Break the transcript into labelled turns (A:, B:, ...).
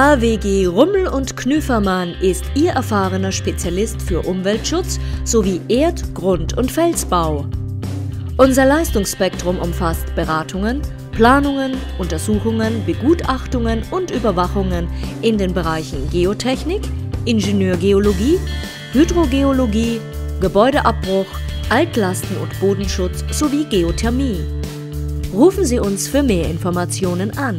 A: AWG Rummel und Knüfermann ist Ihr erfahrener Spezialist für Umweltschutz sowie Erd-, Grund- und Felsbau. Unser Leistungsspektrum umfasst Beratungen, Planungen, Untersuchungen, Begutachtungen und Überwachungen in den Bereichen Geotechnik, Ingenieurgeologie, Hydrogeologie, Gebäudeabbruch, Altlasten- und Bodenschutz sowie Geothermie. Rufen Sie uns für mehr Informationen an